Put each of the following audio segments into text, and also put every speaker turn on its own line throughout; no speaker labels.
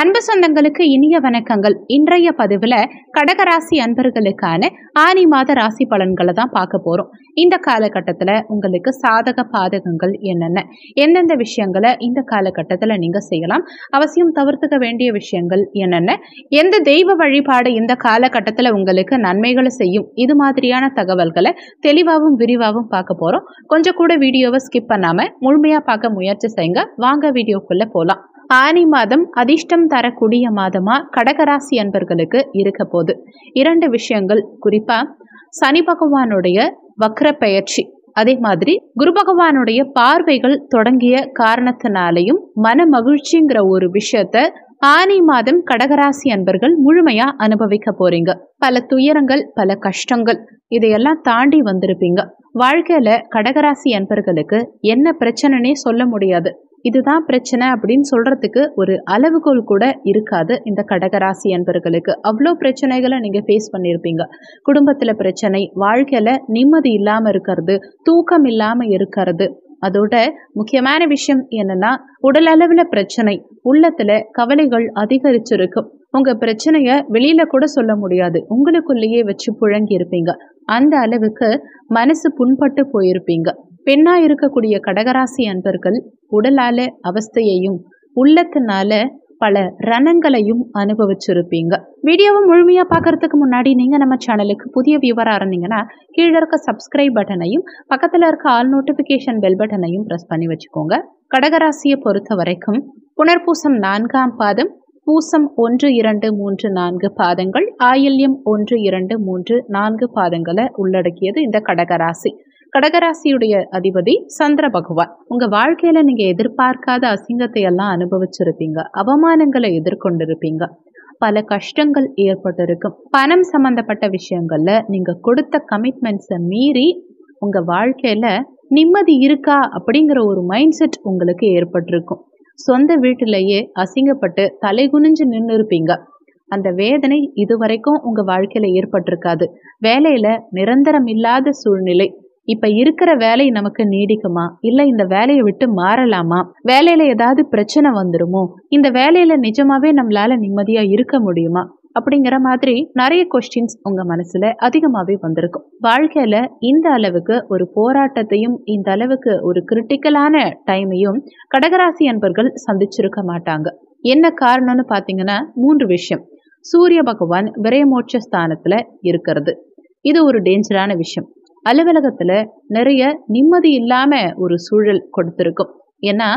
அன்பு சொந்தங்களுக்கு இனிய வணக்கங்கள். இன்றைய பதிவில் கடகராசி அன்பர்களுக்கான ஆனி மாத ராசி பலன்களை தான் பார்க்க போகிறோம் இந்த காலகட்டத்தில் உங்களுக்கு சாதக பாதகங்கள் என்னென்ன? எந்தெந்த விஷயங்களை இந்த காலகட்டத்தில் நீங்கள் செய்யலாம்? அவசியம் தவிர்த்துக்க வேண்டிய விஷயங்கள் என்னென்ன? எந்த தெய்வ வழிபாடு இந்த காலகட்டத்தில் உங்களுக்கு நன்மைகளை செய்யும்? இது மாதிரியான தகவல்களை தெளிவாகவும் விரிவாகவும் பார்க்க போகிறோம் கொஞ்சம் கூட வீடியோவை ஸ்கிப் பண்ணாமல் முழுமையாக பார்க்க முயற்சி செய்யுங்க. வாங்க வீடியோக்குள்ளே போகலாம் ஆனி மாதம் அதிர்ஷ்டம் தரக்கூடிய மாதமா கடகராசி அன்பர்களுக்கு இருக்க போகுது இரண்டு விஷயங்கள். குறிப்பா சனி பகவானுடைய வக்ர பெயர்ச்சி. அதே மாதிரி குரு பகவானுடைய பார்வைகள் தொடங்கிய காரணத்தினாலையும் மன மகிழ்ச்சிங்கிற ஒரு விஷயத்த ஆனி மாதம் கடகராசி அன்பர்கள் முழுமையா அனுபவிக்க போறீங்க. பல துயரங்கள் பல கஷ்டங்கள் இதையெல்லாம் தாண்டி வந்திருப்பீங்க. வாழ்க்கையில கடகராசி அன்பர்களுக்கு என்ன பிரச்சனைனே சொல்ல முடியாது. இதுதான் பிரச்சனை அப்படின்னு சொல்கிறதுக்கு ஒரு அளவுகோல் கூட இருக்காது இந்த கடகராசி அன்பர்களுக்கு. அவ்வளோ பிரச்சனைகளை நீங்கள் ஃபேஸ் பண்ணியிருப்பீங்க குடும்பத்தில் பிரச்சனை வாழ்க்கையில் நிம்மதி இல்லாமல் இருக்கிறது தூக்கம் இல்லாமல் இருக்கிறது. அதோட முக்கியமான விஷயம் என்னன்னா உடல் அளவில் பிரச்சனை உள்ளத்துல கவலைகள் அதிகரிச்சிருக்கும். உங்க பிரச்சனைய வெளியில கூட சொல்ல முடியாது. உங்களுக்குள்ளேயே வச்சு புழங்கி இருப்பீங்க அந்த அளவுக்கு மனசு புண்பட்டு போயிருப்பீங்க. பெண்ணா இருக்கக்கூடிய கடகராசி அன்பர்கள் உடலால அவஸ்தையையும் உள்ளத்தினால பல ரணங்களையும் அனுபவிச்சிருப்பீங்க. வீடியோவை முழுமையாக பார்க்கறதுக்கு முன்னாடி நீங்கள் நம்ம சேனலுக்கு புதிய வியூவராக இருந்தீங்கன்னா கீழே இருக்க சப்ஸ்கிரைப் பட்டனையும் பக்கத்தில் இருக்க ஆல் நோட்டிஃபிகேஷன் பெல் பட்டனையும் ப்ரெஸ் பண்ணி வச்சுக்கோங்க. கடகராசியை பொறுத்த வரைக்கும் புனர்பூசம் நான்காம் பாதம் பூசம் ஒன்று இரண்டு மூன்று நான்கு பாதங்கள் ஆயில்யம் ஒன்று இரண்டு மூன்று நான்கு பாதங்களை உள்ளடக்கியது இந்த கடகராசி. கடகராசியுடைய அதிபதி சந்திர பகவான். உங்க வாழ்க்கையில நீங்க எதிர்பார்க்காத அசிங்கத்தை எல்லாம் அனுபவிச்சிருப்பீங்க. அவமானங்களை எதிர்கொண்டிருப்பீங்க. பல கஷ்டங்கள் ஏற்பட்டிருக்கும். பணம் சம்பந்தப்பட்ட விஷயங்கள்ல நீங்க கொடுத்த கமிட்மெண்ட்ஸை மீறி உங்க வாழ்க்கையில நிம்மதி இருக்கா அப்படிங்கிற ஒரு மைண்ட் செட் உங்களுக்கு ஏற்பட்டிருக்கும். சொந்த வீட்டிலேயே அசிங்கப்பட்டு தலை குனிஞ்சு நின்று இருப்பீங்க அந்த வேதனை இதுவரைக்கும் உங்க வாழ்க்கையில ஏற்பட்டிருக்காது. வேலையில நிரந்தரம் இல்லாத சூழ்நிலை. இப்ப இருக்கிற வேலை நமக்கு நீடிக்குமா? இல்ல இந்த வேலையை விட்டு மாறலாமா? வேலையில ஏதாவது பிரச்சனை வந்துருமோ? இந்த வேலையில நிஜமாவே நம்மளால நிம்மதியா இருக்க முடியுமா? அப்படிங்கிற மாதிரி நிறைய கொஸ்டின்ஸ் உங்க மனசுல அதிகமாவே வந்திருக்கும் வாழ்க்கையில இந்த அளவுக்கு ஒரு போராட்டத்தையும் இந்த அளவுக்கு ஒரு கிரிட்டிக்கலான டைமையும் கடகராசி அன்பர்கள் சந்திச்சிருக்க மாட்டாங்க. என்ன காரணம்னு பாத்தீங்கன்னா மூன்று விஷயம். சூரிய பகவான் விரயமோட்ச ஸ்தானத்துல இருக்கிறது. இது ஒரு டேஞ்சரான விஷயம். அலுவலகத்துல நிறைய நிம்மதி இல்லாம ஒரு சூழல் கொடுத்திருக்கும். ஏன்னா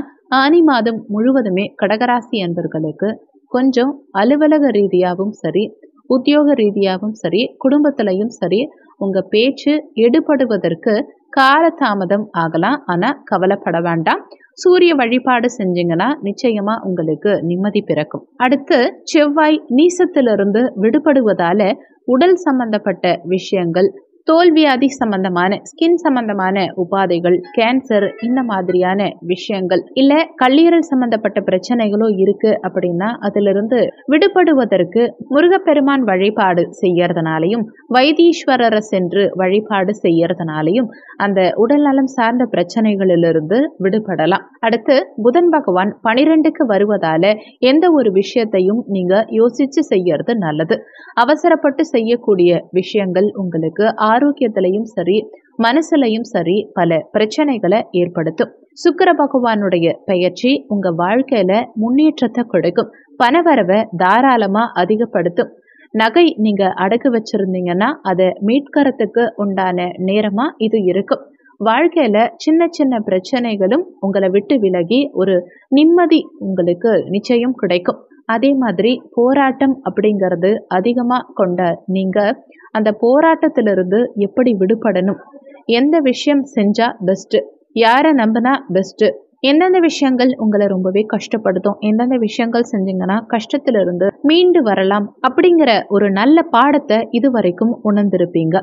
ஆனி மாதம் முழுவதுமே கடகராசி அன்பர்களுக்கு கொஞ்சம் அலுவலக ரீதியாகவும் சரி உத்தியோக ரீதியாகவும் சரி குடும்பத்திலையும் சரி உங்க பேச்சு எடுபடுவதற்கு காலதாமதம் ஆகலாம். ஆனா கவலைப்பட வேண்டாம். சூரிய வழிபாடு செஞ்சீங்கன்னா நிச்சயமா உங்களுக்கு நிம்மதி பிறக்கும். அடுத்து செவ்வாய் நீசத்திலிருந்து விடுபடுவதால உடல் சம்பந்தப்பட்ட விஷயங்கள் தோல்வியாதி சம்பந்தமான ஸ்கின் சம்பந்தமான உபாதைகள் கேன்சர் இந்த மாதிரியான விஷயங்கள் இல்ல கல்லீரல் சம்பந்தப்பட்ட பிரச்சனைகளோ இருக்கு அப்படின்னா அதிலிருந்து விடுபடுவதற்கு முருகப்பெருமான் வழிபாடு செய்யறதுனாலையும் வைத்தீஸ்வரரை சென்று வழிபாடு செய்யறதுனாலையும் அந்த உடல்நலம் சார்ந்த பிரச்சனைகளிலிருந்து விடுபடலாம். அடுத்து புதன் பகவான் பனிரெண்டுக்கு வருவதால எந்த ஒரு விஷயத்தையும் நீங்க யோசிச்சு செய்யறது நல்லது. அவசரப்பட்டு செய்யக்கூடிய விஷயங்கள் உங்களுக்கு ஆரோக்கியத்திலையும் சரி மனசுலையும் சரி பல பிரச்சனைகளை ஏற்படுத்தும். சுக்கர பகவானுடைய பெயர்ச்சி உங்க வாழ்க்கையில முன்னேற்றத்தை கொடுக்கும். பணவரவை தாராளமா அதிகப்படுத்தும். நகை நீங்க அடகு வச்சிருந்தீங்கன்னா அதை மீட்கறதுக்கு உண்டான நேரமா இது இருக்கும். வாழ்க்கையில சின்ன சின்ன பிரச்சனைகளும் உங்களை விட்டு விலகி ஒரு நிம்மதி உங்களுக்கு நிச்சயம் கிடைக்கும். அதே மாதிரி போராட்டம் அப்படிங்கிறது அதிகமாக கொண்ட நீங்கள் அந்த போராட்டத்திலிருந்து எப்படி விடுபடணும்? எந்த விஷயம் செஞ்சால் பெஸ்ட்டு யாரை நம்பினா பெஸ்ட்டு எந்தெந்த விஷயங்கள் உங்களை ரொம்பவே கஷ்டப்படுத்தும்? எந்தெந்த விஷயங்கள் செஞ்சீங்கன்னா கஷ்டத்திலிருந்து மீண்டு வரலாம் அப்படிங்கிற ஒரு நல்ல பாடத்தை இதுவரைக்கும் உணர்ந்திருப்பீங்க.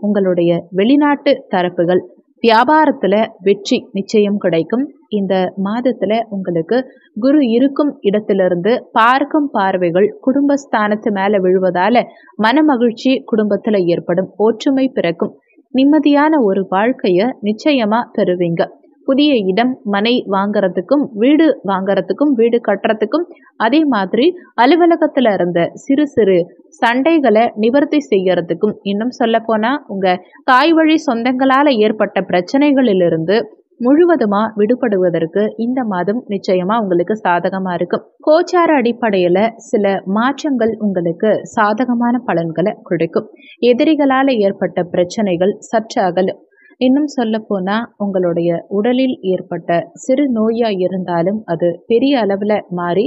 உங்களுடைய வெளிநாட்டு தரப்புகள் வியாபாரத்தில் வெற்றி நிச்சயம் கிடைக்கும். இந்த மாதத்துல உங்களுக்கு குரு இருக்கும் இடத்திலிருந்து பார்க்கும் பார்வைகள் குடும்பஸ்தானத்து மேலே விழுவதால மனமகிழ்ச்சி குடும்பத்தில் ஏற்படும் ஒற்றுமை பிறக்கும். நிம்மதியான ஒரு வாழ்க்கையை நிச்சயமா பெறுவீங்க. புதிய இடம் மனை வாங்குறதுக்கும் வீடு வாங்குறதுக்கும் வீடு கட்டுறதுக்கும் அதே மாதிரி அலுவலகத்தில் இருந்த சிறு சிறு சண்டைகளை நிவர்த்தி செய்யறதுக்கும் இன்னும் சொல்லப்போனால் உங்கள் தாய் வழி சொந்தங்களால் ஏற்பட்ட பிரச்சனைகளிலிருந்து முழுவதுமாக விடுபடுவதற்கு இந்த மாதம் நிச்சயமாக உங்களுக்கு சாதகமாக இருக்கும். கோச்சார அடிப்படையில் சில மாற்றங்கள் உங்களுக்கு சாதகமான பலன்களை கொடுக்கும். எதிரிகளால் ஏற்பட்ட பிரச்சனைகள் சற்று அகலும். இன்னும் சொல்லப்போனால் உங்களுடைய உடலில் ஏற்பட்ட சிறு நோயாக இருந்தாலும் அது பெரிய அளவில் மாறி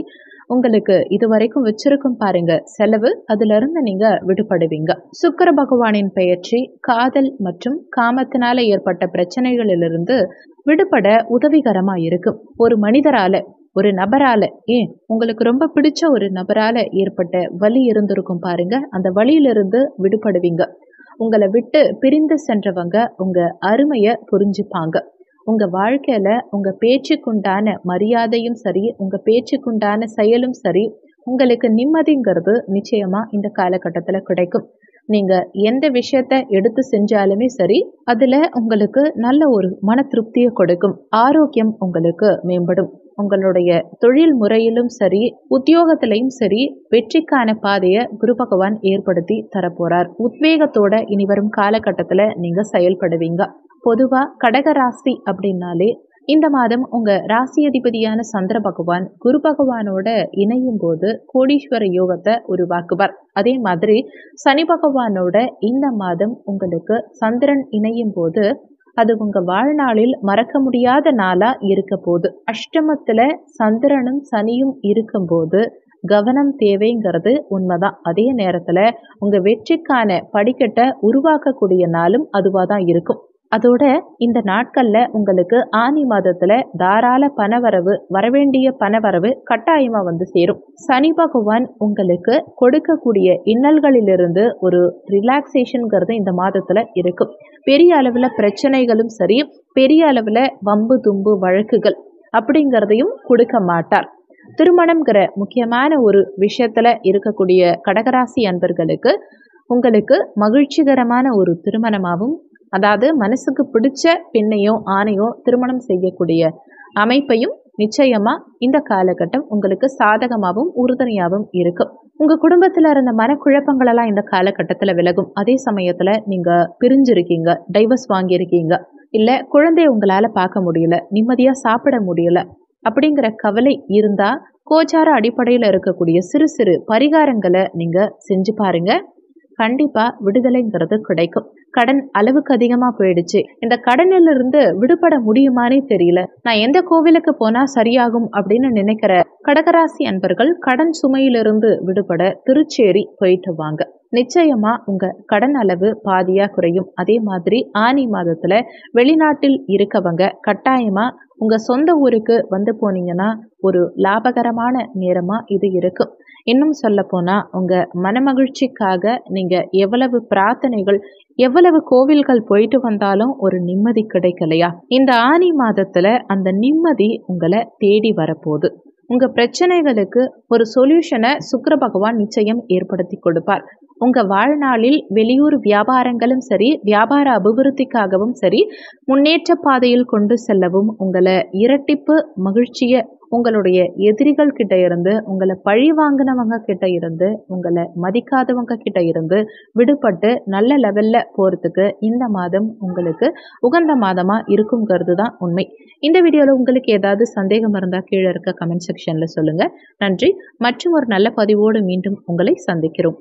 உங்களுக்கு இது வரைக்கும் வச்சிருக்கும் பாருங்க செலவு அதிலிருந்து நீங்க விடுபடுவீங்க. சுக்கர பகவானின் பெயர்ச்சி காதல் மற்றும் காமத்தினால ஏற்பட்ட பிரச்சனைகளிலிருந்து விடுபட உதவிகரமா இருக்கும் ஒரு மனிதரால ஒரு நபரால ஏன்? உங்களுக்கு ரொம்ப பிடிச்ச ஒரு நபரால ஏற்பட்ட வலி இருந்திருக்கும் பாருங்க அந்த வழியிலிருந்து விடுபடுவீங்க. உங்களை விட்டு பிரிந்து சென்றவங்க உங்க அருமையை புரிஞ்சுப்பாங்க. உங்கள் வாழ்க்கையில் உங்கள் பேச்சுக்குண்டான மரியாதையும் சரி உங்கள் பேச்சுக்குண்டான செயலும் சரி உங்களுக்கு நிம்மதிங்கிறது நிச்சயமாக இந்த காலகட்டத்தில் கிடைக்கும். நீங்கள் எந்த விஷயத்த எடுத்து செஞ்சாலுமே சரி அதில் உங்களுக்கு நல்ல ஒரு மன திருப்தியை கொடுக்கும். ஆரோக்கியம் உங்களுக்கு மேம்படும். உங்களுடைய தொழில் முறையிலும் சரி உத்தியோகத்திலையும் சரி வெற்றிக்கான பாதையை குரு பகவான் ஏற்படுத்தி தரப்போறார். உத்வேகத்தோட இனி வரும் காலகட்டத்தில் நீங்கள் செயல்படுவீங்க. பொதுவா கடகராசி அப்படின்னாலே இந்த மாதம் உங்கள் ராசி அதிபதியான சந்திர பகவான் குரு பகவானோட இணையும் போது கோடீஸ்வர யோகத்தை உருவாக்குவார். அதே மாதிரி சனி பகவானோட இந்த மாதம் உங்களுக்கு சந்திரன் இணையும் போது அது உங்க வாழ்நாளில் மறக்க முடியாத நாளா இருக்க போகுது. அஷ்டமத்துல சந்திரனும் சனியும் இருக்கும்போது கவனம் தேவைங்கிறது உண்மைதான். அதே நேரத்துல உங்க வெற்றிக்கான படிக்கட்டை உருவாக்கக்கூடிய நாளும் அதுவாக தான் இருக்கும். அதோட இந்த நாட்கள்ல உங்களுக்கு ஆனி மாதத்துல தாராள பணவரவு வரவேண்டிய பணவரவு கட்டாயமா வந்து சேரும். சனி பகவான் உங்களுக்கு கொடுக்கக்கூடிய இன்னல்களிலிருந்து ஒரு ரிலாக்ஸேஷனுங்கிறது இந்த மாதத்துல இருக்கும். பெரிய அளவுல பிரச்சனைகளும் சரி பெரிய அளவுல வம்பு தும்பு வழக்குகள் அப்படிங்கிறதையும் கொடுக்க மாட்டார். திருமணம்ங்கிற முக்கியமான ஒரு விஷயத்துல இருக்கக்கூடிய கடகராசி அன்பர்களுக்கு உங்களுக்கு மகிழ்ச்சிகரமான ஒரு திருமணமாகவும் அதாவது மனசுக்கு பிடிச்ச பெண்ணையோ ஆணையோ திருமணம் செய்யக்கூடிய அமைப்பையும் நிச்சயமாக இந்த காலகட்டம் உங்களுக்கு சாதகமாகவும் உறுதுணையாகவும் இருக்கும். உங்கள் குடும்பத்தில் இருந்த மனக்குழப்பங்களெல்லாம் இந்த காலகட்டத்தில் விலகும். அதே சமயத்தில் நீங்கள் பிரிஞ்சிருக்கீங்க டைவர்ஸ் வாங்கியிருக்கீங்க. இல்லை குழந்தைய உங்களால் பார்க்க முடியல நிம்மதியாக சாப்பிட முடியல அப்படிங்கிற கவலை இருந்தால் கோச்சார அடிப்படையில் இருக்கக்கூடிய சிறு சிறு பரிகாரங்களை நீங்கள் செஞ்சு பாருங்கள் கண்டிப்பாக விடுதலைங்கிறது கிடைக்கும். கடன் அளவுக்கு அதிகமா போயிடுச்சு. இந்த கடனில் இருந்து விடுபட முடியுமானே தெரியல. நான் எந்த கோவிலுக்கு போனா சரியாகும் அப்படின்னு நினைக்கிற கடகராசி அன்பர்கள் கடன் சுமையிலிருந்து விடுபட திருச்சேரி போயிட்டு வாங்க. நிச்சயமா உங்க கடன் அளவு பாதியா குறையும். அதே மாதிரி ஆனி மாதத்துல வெளிநாட்டில் இருக்கவங்க கட்டாயமா உங்க சொந்த ஊருக்கு வந்து போனீங்கன்னா ஒரு லாபகரமான நேரமா இது இருக்கும். இன்னும் சொல்ல போனா உங்க மனமகிழ்ச்சிக்காக நீங்க எவ்வளவு பிரார்த்தனைகள் எவ்வளவு கோவில்கள் போயிட்டு வந்தாலும் ஒரு நிம்மதி கிடைக்கலையா? இந்த ஆனி மாதத்துல அந்த நிம்மதி உங்களை தேடி வரப்போகுது. உங்க பிரச்சனைகளுக்கு ஒரு சொல்யூஷனை சுக்கர பகவான் நிச்சயம் ஏற்படுத்தி கொடுப்பார். உங்க வாழ்நாளில் வெளியூர் வியாபாரங்களும் சரி வியாபார அபிவிருத்திக்காகவும் சரி முன்னேற்ற பாதையில் கொண்டு செல்லவும் உங்களை இரட்டிப்பு மகிழ்ச்சியை உங்களுடைய எதிரிகள் கிட்ட இருந்து உங்களை பழி வாங்கினவங்க கிட்ட இருந்து உங்களை மதிக்காதவங்க கிட்ட இருந்து விடுபட்டு நல்ல லெவல்ல போறதுக்கு இந்த மாதம் உங்களுக்கு உகந்த மாதமா இருக்குங்கிறது தான் உண்மை. இந்த வீடியோவில் உங்களுக்கு ஏதாவது சந்தேகம் இருந்தால் கீழே இருக்க கமெண்ட் செக்ஷனில் சொல்லுங்கள் நன்றி. மற்றும் ஒரு நல்ல பதிவோடு மீண்டும் உங்களை சந்திக்கிறோம்.